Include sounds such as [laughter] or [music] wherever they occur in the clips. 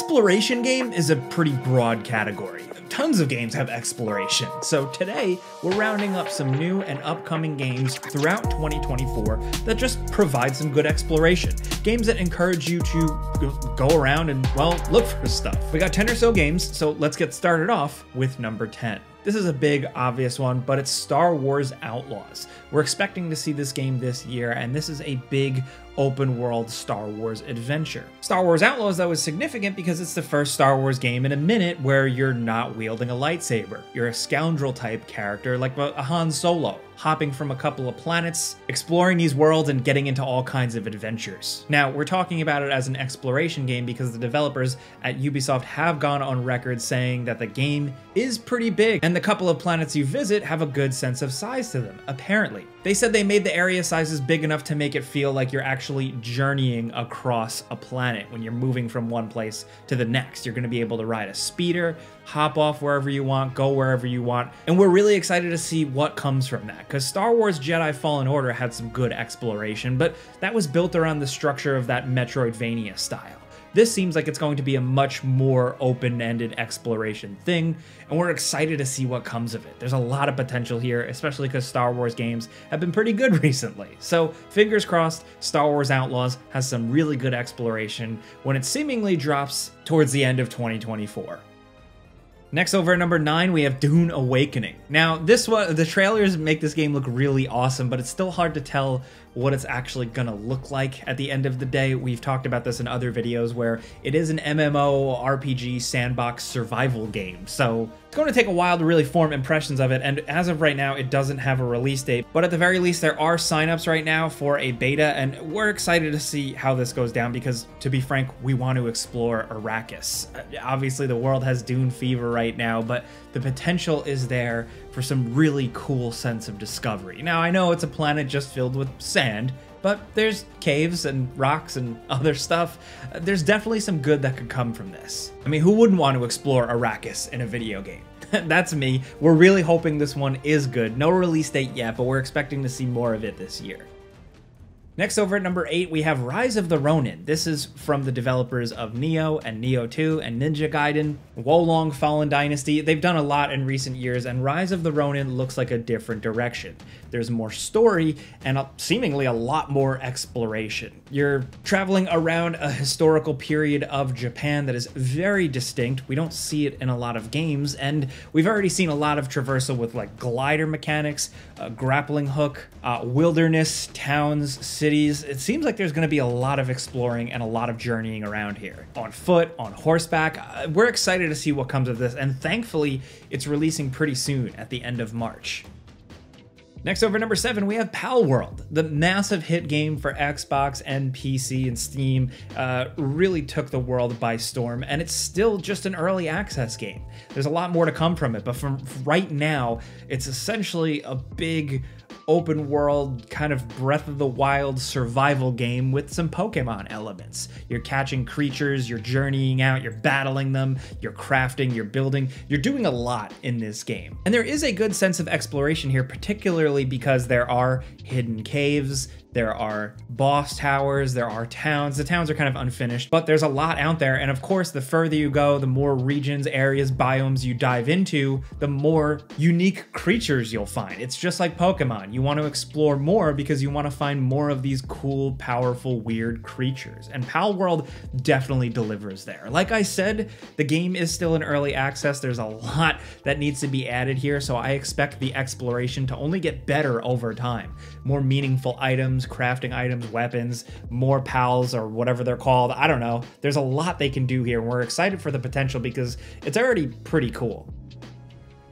Exploration game is a pretty broad category. Tons of games have exploration. So today, we're rounding up some new and upcoming games throughout 2024 that just provide some good exploration. Games that encourage you to go around and, well, look for stuff. We got 10 or so games, so let's get started off with number 10. This is a big, obvious one, but it's Star Wars Outlaws. We're expecting to see this game this year, and this is a big open world Star Wars adventure. Star Wars Outlaws, though, is significant because it's the first Star Wars game in a minute where you're not wielding a lightsaber. You're a scoundrel type character like a Han Solo hopping from a couple of planets, exploring these worlds, and getting into all kinds of adventures. Now, we're talking about it as an exploration game because the developers at Ubisoft have gone on record saying that the game is pretty big, and the couple of planets you visit have a good sense of size to them, apparently. They said they made the area sizes big enough to make it feel like you're actually journeying across a planet when you're moving from one place to the next. You're going to be able to ride a speeder, hop off wherever you want, go wherever you want, and we're really excited to see what comes from that because Star Wars Jedi Fallen Order had some good exploration, but that was built around the structure of that Metroidvania style. This seems like it's going to be a much more open-ended exploration thing, and we're excited to see what comes of it. There's a lot of potential here, especially because Star Wars games have been pretty good [laughs] recently. So fingers crossed, Star Wars Outlaws has some really good exploration when it seemingly drops towards the end of 2024. Next over at number 9, we have Dune Awakening. Now, this one, the trailers make this game look really awesome, but it's still hard to tell what it's actually gonna look like at the end of the day. We've talked about this in other videos where it is an MMO RPG sandbox survival game, so it's going to take a while to really form impressions of it, and as of right now, it doesn't have a release date, but at the very least, there are signups right now for a beta, and we're excited to see how this goes down because, to be frank, we want to explore Arrakis. Uh, obviously, the world has Dune fever right now, but the potential is there for some really cool sense of discovery. Now, I know it's a planet just filled with sand, but there's caves and rocks and [laughs] other stuff. There's definitely some good that could come from this. I mean, who wouldn't want to explore Arrakis in a video game? [laughs] That's me. We're really hoping this one is good. No release date yet, but we're expecting to see more of it this year. Next over at number 8, we have Rise of the Ronin. This is from the developers of Nioh and Nioh 2 and Ninja Gaiden, Wo Long Fallen Dynasty. They've done a lot in recent years, and Rise of the Ronin looks like a different direction. There's more story and a, seemingly a lot more exploration. You're traveling around a historical period of Japan that is very distinct. We don't see it in a lot of games, and we've already seen a lot of traversal with like glider mechanics, grappling hook, uh, wilderness, towns, cities. It seems like there's going to be a lot of exploring and a lot of journeying around here. On foot, on horseback. Uh, we're excited to see what comes of this, and thankfully, it's releasing pretty soon at the end of March. Next over number seven, we have Palworld, the massive hit game for Xbox and PC and Steam. Uh, really took the world by storm, and it's still just an early access game. There's a lot more to come from it, but from right now, it's essentially a big open world kind of Breath of the Wild survival game with some Pokemon elements. You're catching creatures, you're journeying out, you're battling them, you're crafting, you're building, you're doing a lot in this game. And there is a good sense of exploration here, particularly because there are hidden caves, there are boss towers, there are towns. The towns are kind of unfinished, but there's a lot out there. And of course, the further you go, the more regions, areas, biomes you dive into, the more unique creatures you'll find. It's just like Pokemon. You want to explore more because you want to find more of these cool, powerful, weird creatures. And Palworld definitely delivers there. Like I said, the game is still in early access. There's a lot that needs to be added here, so I expect the exploration to only get better over time. More meaningful items, items, crafting items, weapons, more pals, or whatever they're called. I don't know. There's a lot they can do here, and we're excited for the potential because it's already pretty cool.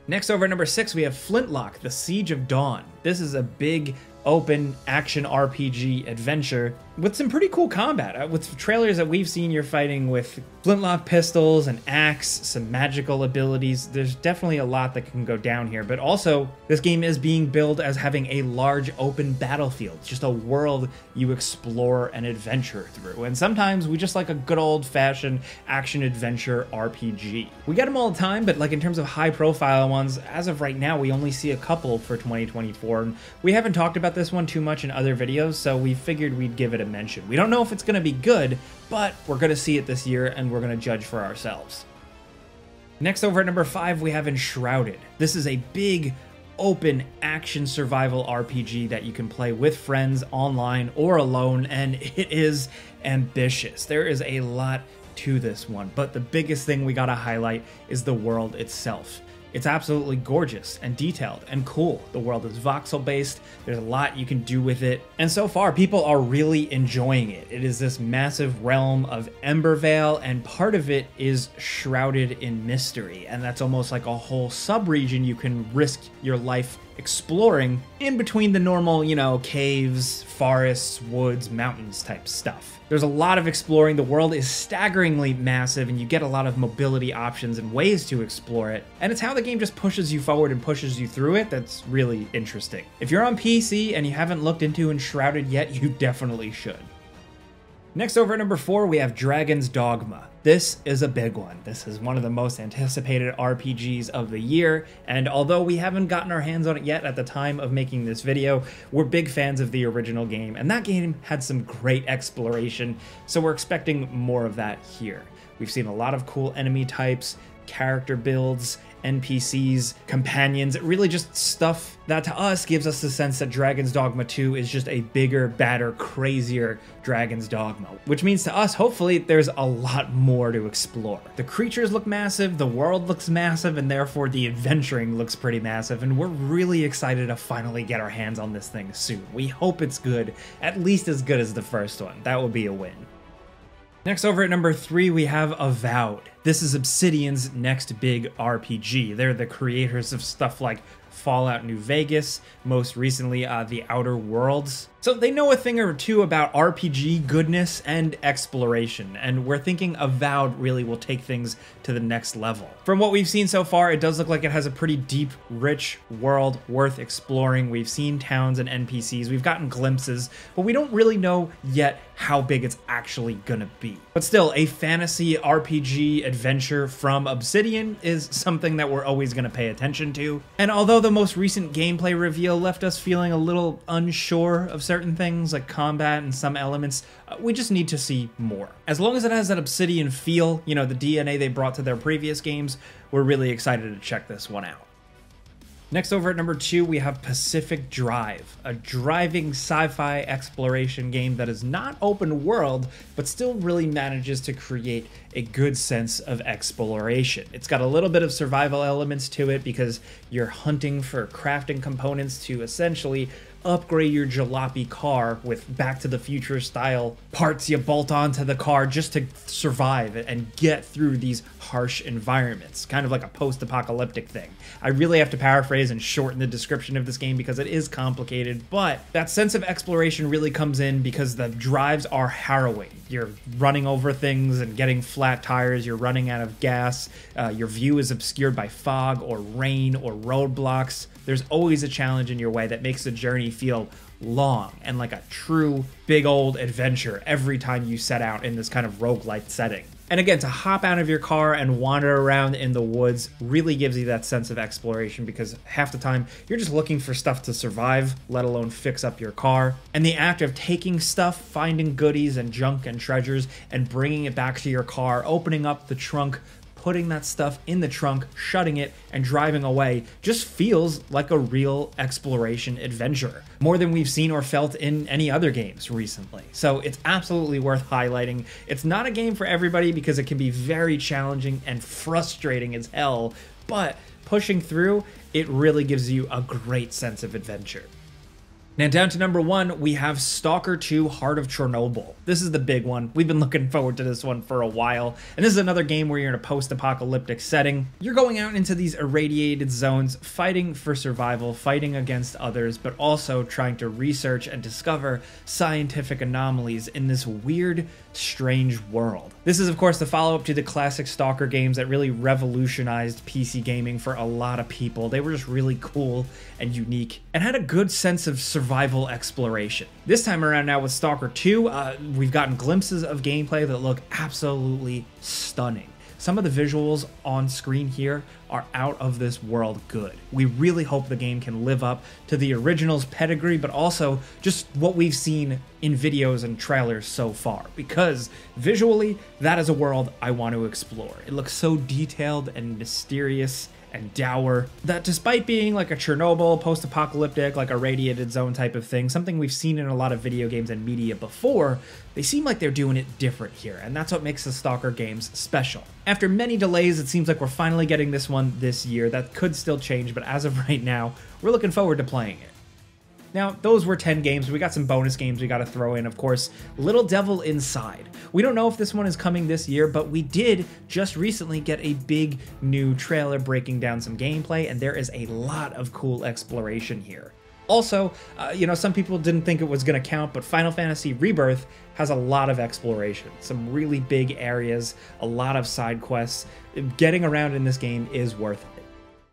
Next over at number six, we have Flintlock, The Siege of Dawn. This is a big open action RPG adventure with some pretty cool combat. Uh, with trailers that we've seen, you're fighting with flintlock pistols, and axe, some magical abilities. There's definitely a lot that can go down here, but also this game is being billed as having a large open battlefield, just a world you explore and adventure through. And sometimes we just like a good old fashioned action adventure RPG. We get them all the time, but like in terms of high profile ones, as of right now, we only see a couple for 2024. And we haven't talked about this one too much in other videos, so we figured we'd give it a Dimension. We don't know if it's going to be good, but we're going to see it this year and we're going to judge for ourselves. Next over at number 5, we have Enshrouded. This is a big, open action survival RPG that you can play with friends online or alone, and [laughs] it is ambitious. There is a lot to this one, but the biggest thing we gotta highlight is the world itself. It's absolutely gorgeous and detailed and cool. The world is voxel based, there's a lot you can do with it, and so far people are really enjoying it. It is this massive realm of Embervale, and part of it is shrouded in mystery, and that's almost like a whole sub-region you can risk your life exploring in between the normal, you know, caves, forests, woods, mountains type stuff. There's a lot of exploring. The world is staggeringly massive, and you get a lot of mobility options and ways to explore it. And it's how the game just pushes you forward and pushes you through it that's really interesting. If you're on PC and you haven't looked into Enshrouded yet, [laughs] you definitely should. Next over at number four, we have Dragon's Dogma. This is a big one. This is one of the most anticipated RPGs of the year, and although we haven't gotten our hands on it yet at the time of making this video, we're big fans of the original game, and that game had some great exploration, so we're expecting more of that here. We've seen a lot of cool enemy types, character builds, NPCs, companions, really just stuff that to us gives us the sense that Dragon's Dogma 2 is just a bigger, badder, crazier Dragon's Dogma, which means to us, hopefully, there's a lot more to explore. The creatures look massive, the world looks massive, and therefore the adventuring looks pretty massive, and we're really excited to finally get our hands on this thing soon. We hope it's good, at least as good as the first one. That would be a win. Next over at number three, we have Avowed. This is Obsidian's next big RPG. They're the creators of stuff like Fallout New Vegas, most recently uh, The Outer Worlds. So they know a thing or two about RPG goodness and exploration, and we're thinking Avowed really will take things to the next level. From what we've seen so far, it does look like it has a pretty deep, rich world worth exploring. We've seen towns and NPCs, we've gotten glimpses, but we don't really know yet how big it's actually gonna be. But still, a fantasy RPG adventure from Obsidian is something that we're always gonna pay attention to. And although the most recent gameplay reveal left us feeling a little unsure of certain things like combat and some elements, uh, we just need to see more. As long as it has that Obsidian feel, you know, the DNA they brought to their previous games, we're really excited to check this one out. Next over at number two, we have Pacific Drive, a driving sci-fi exploration game that is not open world, but still really manages to create a good sense of exploration. It's got a little bit of survival elements to it because you're hunting for crafting components to essentially upgrade your jalopy car with Back to the Future style parts you bolt onto the car just to survive and get through these harsh environments, kind of like a post apocalyptic thing. I really have to paraphrase and shorten the description of this game because it is complicated, but that sense of exploration really comes in because the drives are harrowing. You're running over things and getting flat tires, you're running out of gas, uh, your view is obscured by fog or rain or roadblocks. There's always a challenge in your way that makes the journey feel long and like a true big old adventure every time you set out in this kind of roguelike setting. And again, to hop out of your car and wander around in the woods really gives you that sense of exploration because half the time you're just looking for stuff to survive, let alone fix up your car. And the act of taking stuff, finding goodies and junk and treasures, and bringing it back to your car, opening up the trunk, putting that stuff in the trunk, shutting it, and driving away just feels like a real exploration adventure. More than we've seen or felt in any other games recently. So it's absolutely worth highlighting. It's not a game for everybody because it can be very challenging and frustrating as hell, but pushing through, it really gives you a great sense of adventure. Now, down to number one, we have Stalker 2 Heart of Chernobyl. This is the big one. We've been looking forward to this one for a while. And this is another game where you're in a post apocalyptic setting. You're going out into these irradiated zones, fighting for survival, fighting against others, but also trying to research and discover scientific anomalies in this weird, strange world. This is, of course, the follow up to the classic Stalker games that really revolutionized PC gaming for a lot of people. They were just really cool and unique and had a good sense of survival survival exploration. This time around now with Stalker 2, uh, we've gotten glimpses of gameplay that look absolutely stunning. some of the visuals on screen here are out of this world good. We really hope the game can live up to the original's pedigree, but also just what we've seen in videos and trailers so far, because visually, that is a world I want to explore. It looks so detailed and mysterious and dour that despite being like a Chernobyl post apocalyptic, like a radiated zone type of thing, something we've seen in a lot of video games and media before, they seem like they're doing it different here, and that's what makes the Stalker games special. After many delays, it seems like we're finally getting this one this year. That could still change, but as of right now, we're looking forward to playing it. Now, those were 10 games. We got some bonus games we got to throw in, of course. Little Devil Inside. We don't know if this one is coming this year, but we did just recently get a big new trailer breaking down some gameplay, and there is a lot of cool exploration here. Also, uh, you know, some people didn't think it was going to count, but Final Fantasy Rebirth has a lot of exploration, some really big areas, a lot of side quests. Getting around in this game is worth it.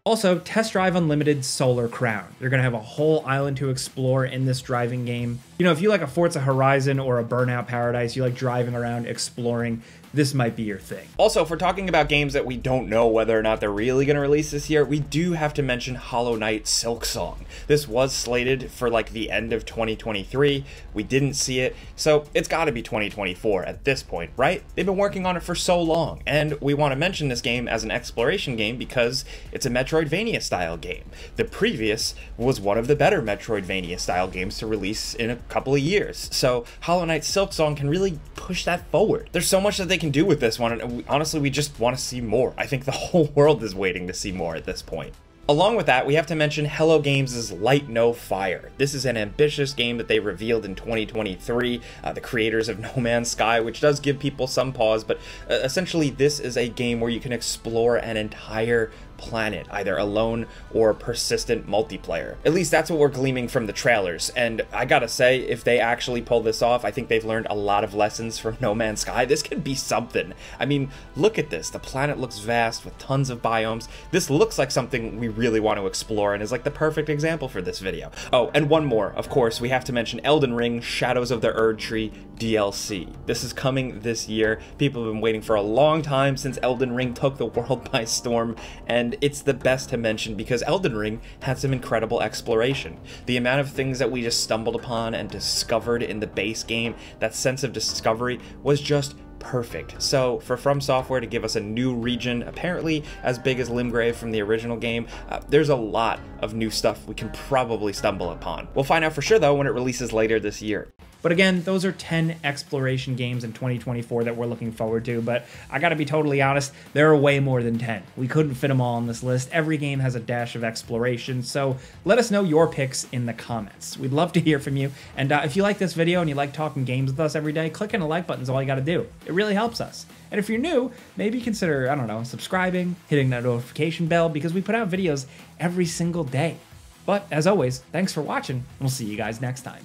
Also, Test Drive Unlimited Solar Crown. You're to have a whole island to explore in this driving game. You know, if you like a Forza Horizon or a Burnout Paradise, you like driving around, exploring, this might be your thing. Also, if we're talking about games that we don't know whether or not they're really going to release this year, we do have to mention Hollow Knight Silksong. This was slated for like the end of 2023. We didn't see it, so it's got to be 2024 at this point, right? They've been working on it for so long, and we want to mention this game as an exploration game because it's a Metroidvania style game. The previous was one of the better Metroidvania style games to release in a couple of years. So Hollow Knight Silksong can really push that forward. There's so much that they can do with this one, and honestly, we just want to see more. I think the [laughs] whole world is waiting to see more at this point. Along with that, we have to mention Hello Games' Light No Fire. This is an ambitious game that they revealed in 2023, uh, the creators of [laughs] No Man's Sky, which does give people some pause, but uh, essentially this is a game where you can explore an entire planet, either alone or persistent multiplayer. At least that's what we're gleaming from the trailers. And I gotta say, if they actually pull this off, I think they've learned a lot of lessons from [laughs] No Man's Sky. This could be something. I mean, look at this. The planet looks vast with tons of biomes. This looks like something we really want to explore and is like the perfect example for this video. Oh, and one more, of course, we have to mention Elden Ring Shadows of the Erdtree DLC. This is coming this year. People have been waiting for a long time since Elden Ring took the [laughs] world by storm, and it's the best to mention because Elden Ring had some incredible exploration. The amount of things that we just stumbled upon and discovered in the base game, that sense of discovery, was just perfect. So for From Software to give us a new region, apparently as big as Limgrave from the original game, uh, there's a lot of new stuff we can probably stumble upon. We'll find out for sure though when it releases later this year. But again, those are 10 exploration games in 2024 that we're looking forward to. But I gotta be totally honest, there are way more than 10. We couldn't fit them all on this list. Every game has a dash of exploration, so let us know your picks in the comments. We'd love to hear from you. And uh, if you like this video and you like talking games with us every day, clicking the like button is all you gotta do. It really helps us. And if you're new, maybe consider, I don't know, subscribing, hitting that notification bell, because we put out videos every single day. But as always, thanks for watching, and we'll see you guys next time.